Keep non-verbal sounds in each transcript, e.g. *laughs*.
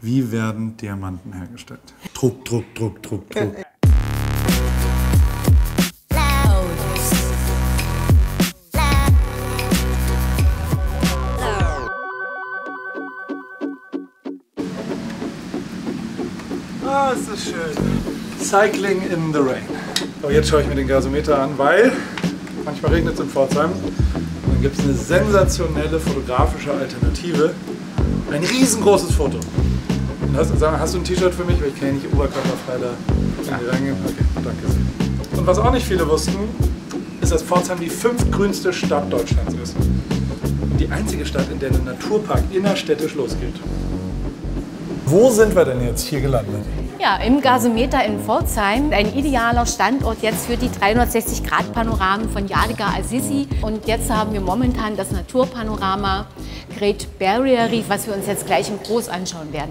Wie werden Diamanten hergestellt? Druck, Druck, Druck, Druck, Druck. Ah, ist das schön. Cycling in the rain. Aber jetzt schaue ich mir den Gasometer an, weil manchmal regnet es in Pforzheim. Dann gibt es eine sensationelle fotografische Alternative. Ein riesengroßes Foto. Und hast, sag mal, hast du ein T-Shirt für mich? Weil ich kann ja nicht oberkörperfrei da in die reingehen. Okay, danke sehr. Und was auch nicht viele wussten, ist, dass Pforzheim die fünftgrünste Stadt Deutschlands ist. Und die einzige Stadt, in der der Naturpark innerstädtisch losgeht. Wo sind wir denn jetzt hier gelandet? Ja, im Gasometer in Pforzheim. Ein idealer Standort jetzt für die 360-Grad-Panoramen von Yadiga Assisi. Und jetzt haben wir momentan das Naturpanorama Great Barrier Reef, was wir uns jetzt gleich im Groß anschauen werden.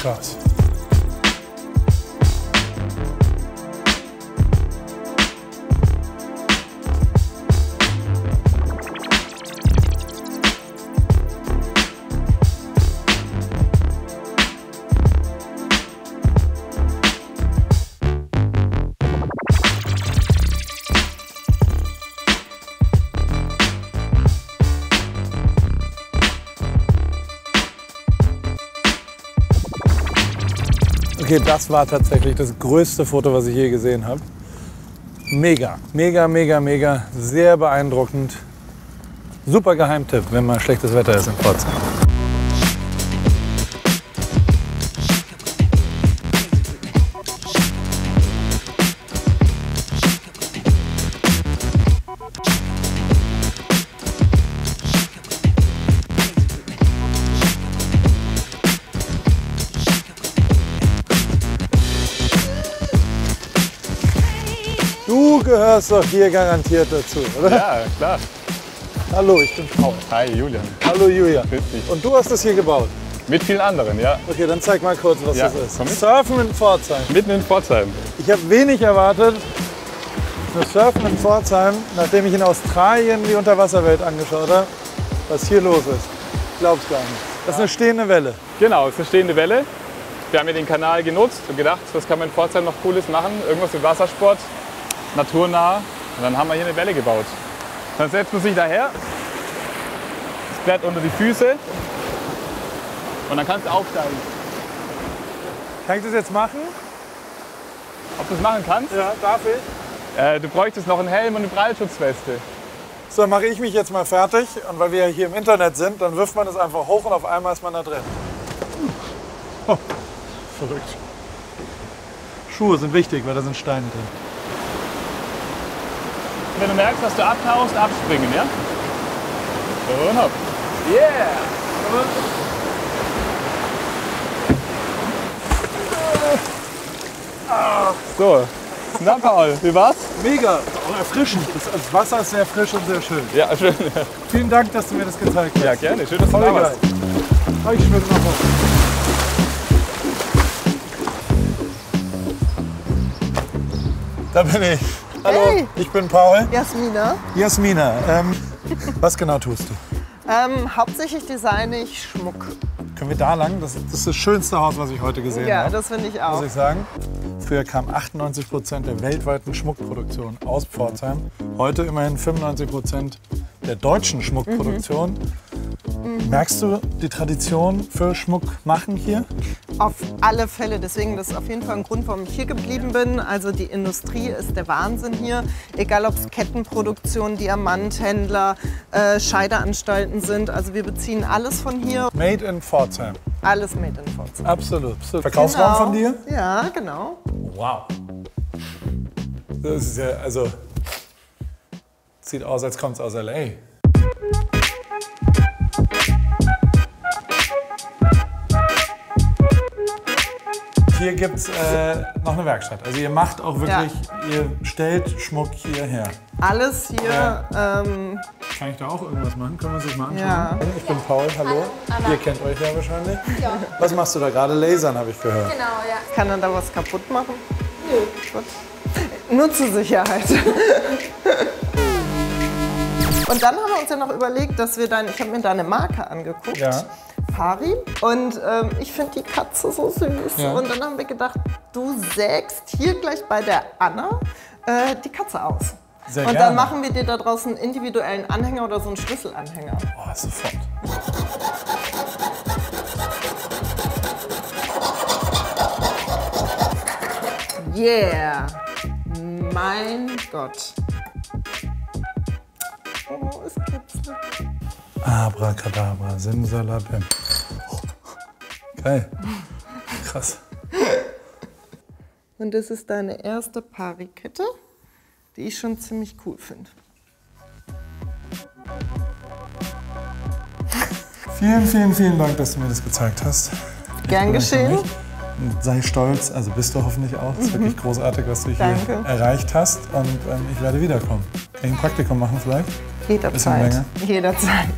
Krass. Okay, das war tatsächlich das größte Foto, was ich je gesehen habe. Mega, mega, mega, mega, sehr beeindruckend. Super Geheimtipp, wenn mal schlechtes Wetter ist in Pforzheim. Du gehörst doch hier garantiert dazu, oder? Ja, klar. Hallo, ich bin Paul. Hi, Julian. Hallo Julia. Grüß dich. Und du hast das hier gebaut? Mit vielen anderen, ja. Okay, dann zeig mal kurz, was Ja, das ist. komm mit. Surfen in Pforzheim. Mitten in Pforzheim. Ich habe wenig erwartet. Nur Surfen in Pforzheim, nachdem ich in Australien die Unterwasserwelt angeschaut habe, was hier los ist. Ich glaub's gar nicht. Das ist eine stehende Welle. Genau, es ist eine stehende Welle. Wir haben ja den Kanal genutzt und gedacht, was kann man in Pforzheim noch Cooles machen? Irgendwas mit Wassersport, naturnah. Und dann haben wir hier eine Welle gebaut. Dann setzt man sich daher, das Brett unter die Füße und dann kannst du aufsteigen. Kann ich das jetzt machen? Ob du das machen kannst? Ja, darf ich? Äh, du bräuchtest noch einen Helm und eine Prallschutzweste. So, mache ich mich jetzt mal fertig. Und weil wir ja hier im Internet sind, dann wirft man es einfach hoch und auf einmal ist man da drin. Oh, *laughs* verrückt. Schuhe sind wichtig, weil da sind Steine drin. Wenn du merkst, dass du abtauchst, abspringen, ja? Und hopp. Yeah! So, na Paul, wie war's? Mega, auch erfrischend. Das Wasser ist sehr frisch und sehr schön. Ja, schön. Vielen Dank, dass du mir das gezeigt hast. Ja, gerne. Schön, dass du da warst. Ich schwimme noch was. Da bin ich. Hallo, Hey. ich bin Paul. Jasmina. Jasmina, ähm, *laughs* was genau tust du? Ähm, hauptsächlich designe ich Schmuck. Können wir da lang? Das, das ist das schönste Haus, was ich heute gesehen Ja, habe. das finde ich muss auch. ich sagen. Früher kamen 98 Prozent der weltweiten Schmuckproduktion aus Pforzheim. Heute immerhin 95 Prozent der deutschen Schmuckproduktion. Merkst du die Tradition für Schmuck machen hier? Auf alle Fälle. Deswegen das ist auf jeden Fall ein Grund, warum ich hier geblieben bin. Also die Industrie ist der Wahnsinn hier. Egal ob es Kettenproduktion, Diamanthändler, äh, Scheideanstalten sind. Also wir beziehen alles von hier. Made in Pforzheim. Alles made in Pforzheim. Absolut. absolut. Verkaufsraum von dir? Ja, genau. Wow. Das ist ja, also, sieht aus, als kommt es aus L.A. Hier gibt es äh, noch eine Werkstatt. Also ihr macht auch wirklich, ihr stellt Schmuck hierher. Alles hier. Ähm, Kann ich da auch irgendwas machen? Können wir uns das mal anschauen? Ja. Ich bin Paul, hallo. Ihr kennt euch ja wahrscheinlich. Was machst du da gerade? Lasern habe ich gehört. Genau, ja. kann er da was kaputt machen? Nö. Gut. Nur zur Sicherheit. *laughs* Und dann haben wir uns ja noch überlegt, dass wir deine, ich habe mir deine Marke angeguckt. Ja. Pari. Und ähm, ich finde die Katze so süß. Ja. Und dann haben wir gedacht, du sägst hier gleich bei der Anna äh, die Katze aus. Sehr und gerne. dann machen wir dir da draußen einen individuellen Anhänger oder so einen Schlüsselanhänger. Oh, sofort. Yeah! Mein Gott. Oh, es kitzelt. Abracadabra, Simsalabim. Geil. Krass. Und das ist deine erste Parikette, die ich schon ziemlich cool finde. *laughs* Vielen, vielen, vielen Dank, dass du mir das gezeigt hast. Gern geschehen. sei stolz, also bist du hoffentlich auch. Es ist wirklich großartig, was du hier Danke. erreicht hast. Und ähm, ich werde wiederkommen. Kann ich ein Praktikum machen vielleicht? Jederzeit. Jederzeit.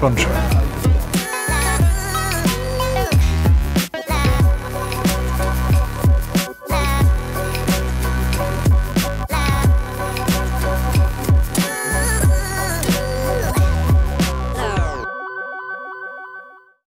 Schon schön.